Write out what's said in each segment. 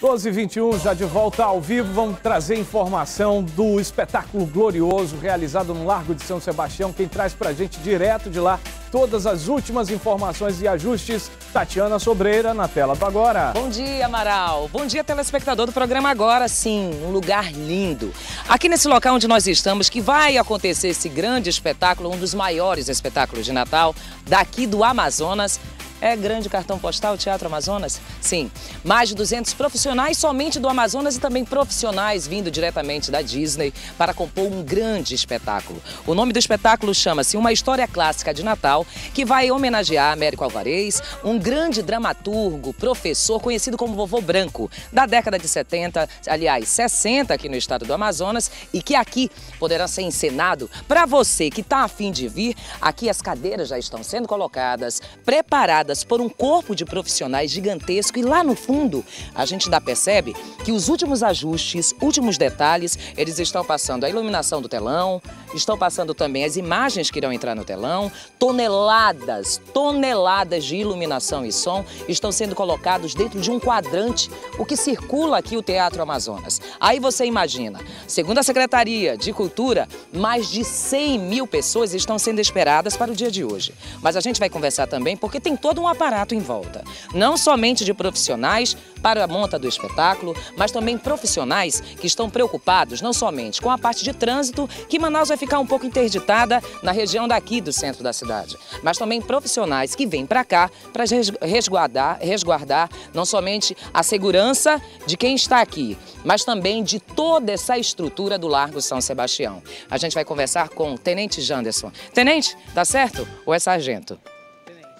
12 21 já de volta ao vivo, vamos trazer informação do espetáculo glorioso realizado no Largo de São Sebastião. Quem traz pra gente direto de lá todas as últimas informações e ajustes, Tatiana Sobreira, na tela do Agora. Bom dia, Amaral. Bom dia, telespectador do programa Agora. Sim, um lugar lindo. Aqui nesse local onde nós estamos, que vai acontecer esse grande espetáculo, um dos maiores espetáculos de Natal daqui do Amazonas, é grande cartão postal, Teatro Amazonas? Sim. Mais de 200 profissionais somente do Amazonas e também profissionais vindo diretamente da Disney para compor um grande espetáculo. O nome do espetáculo chama-se Uma História Clássica de Natal, que vai homenagear Américo Alvarez, um grande dramaturgo, professor conhecido como Vovô Branco, da década de 70, aliás, 60 aqui no estado do Amazonas e que aqui poderá ser encenado para você que está afim de vir. Aqui as cadeiras já estão sendo colocadas, preparadas por um corpo de profissionais gigantesco e lá no fundo a gente ainda percebe que os últimos ajustes, últimos detalhes, eles estão passando a iluminação do telão, estão passando também as imagens que irão entrar no telão, toneladas, toneladas de iluminação e som estão sendo colocados dentro de um quadrante, o que circula aqui o Teatro Amazonas. Aí você imagina, segundo a Secretaria de Cultura, mais de 100 mil pessoas estão sendo esperadas para o dia de hoje. Mas a gente vai conversar também porque tem todo um aparato em volta. Não somente de profissionais para a monta do espetáculo, mas também profissionais que estão preocupados não somente com a parte de trânsito, que Manaus vai ficar um pouco interditada na região daqui do centro da cidade, mas também profissionais que vêm para cá para resguardar, resguardar não somente a segurança de quem está aqui, mas também de toda essa estrutura do Largo São Sebastião. A gente vai conversar com o Tenente Janderson. Tenente, tá certo? Ou é sargento?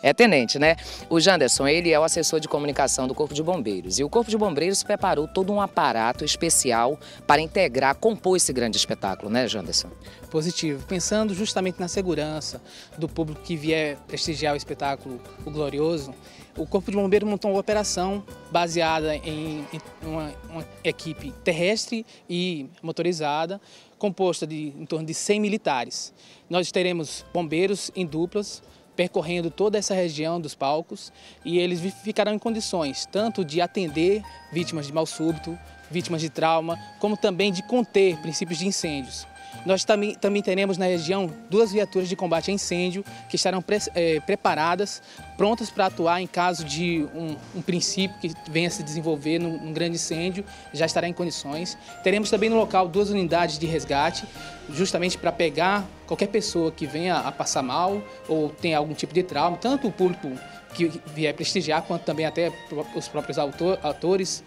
É tenente, né? O Janderson, ele é o assessor de comunicação do Corpo de Bombeiros. E o Corpo de Bombeiros preparou todo um aparato especial para integrar, compor esse grande espetáculo, né, Janderson? Positivo. Pensando justamente na segurança do público que vier prestigiar o espetáculo O Glorioso, o Corpo de Bombeiros montou uma operação baseada em, uma, uma equipe terrestre e motorizada, composta de em torno de 100 militares. Nós teremos bombeiros em duplas, percorrendo toda essa região dos palcos e eles ficarão em condições tanto de atender vítimas de mal súbito, vítimas de trauma, como também de conter princípios de incêndios. Nós também, também teremos na região duas viaturas de combate a incêndio que estarão pre, é, preparadas, prontas para atuar em caso de um, um princípio que venha a se desenvolver num, num, grande incêndio, já estará em condições. Teremos também no local duas unidades de resgate, justamente para pegar qualquer pessoa que venha a passar mal ou tenha algum tipo de trauma, tanto o público que vier prestigiar, quanto também até os próprios autor, atores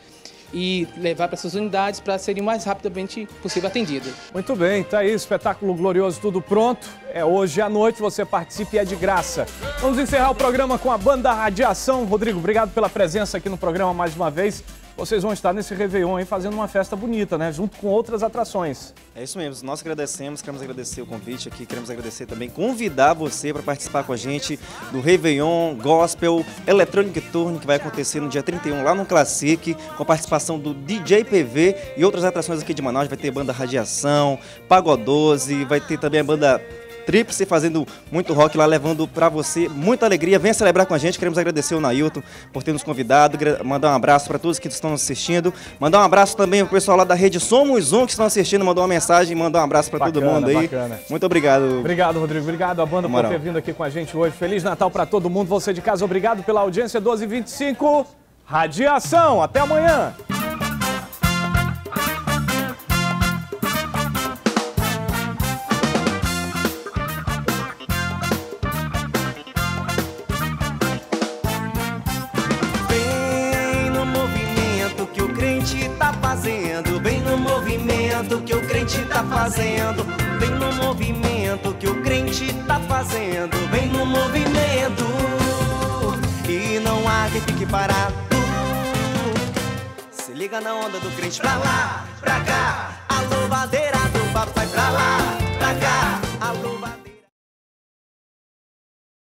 e levar para essas unidades para serem o mais rapidamente possível atendidas. Muito bem, tá aí, espetáculo glorioso, tudo pronto. É hoje à noite, você participe e é de graça. Vamos encerrar o programa com a banda Radiação. Rodrigo, obrigado pela presença aqui no programa mais uma vez vocês vão estar nesse Réveillon aí fazendo uma festa bonita, né? Junto com outras atrações. É isso mesmo, nós agradecemos, queremos agradecer o convite aqui, queremos agradecer também, convidar você para participar com a gente do Réveillon Gospel Electronic Tour, que vai acontecer no dia 31 lá no Classic, com a participação do DJ PV e outras atrações aqui de Manaus. Vai ter banda Radiação, Pagodose, vai ter também a banda Tríplice fazendo muito rock lá, levando para você muita alegria. Venha celebrar com a gente. Queremos agradecer o Nailton por ter nos convidado. Mandar um abraço para todos que estão assistindo. Mandar um abraço também pro pessoal lá da rede Somos Um que estão assistindo. Mandou uma mensagem. Mandar um abraço para todo mundo aí. Bacana. Muito obrigado. Obrigado, Rodrigo. Obrigado a banda por ter vindo aqui com a gente hoje. Feliz Natal para todo mundo. Você de casa, obrigado pela audiência 1225. Radiação. Até amanhã. Movimento que o crente tá fazendo. Vem no movimento que o crente tá fazendo. Vem no movimento. E não há quem fique parado. Se liga na onda do crente pra lá, pra cá. A louvadeira do papai pra lá, pra cá.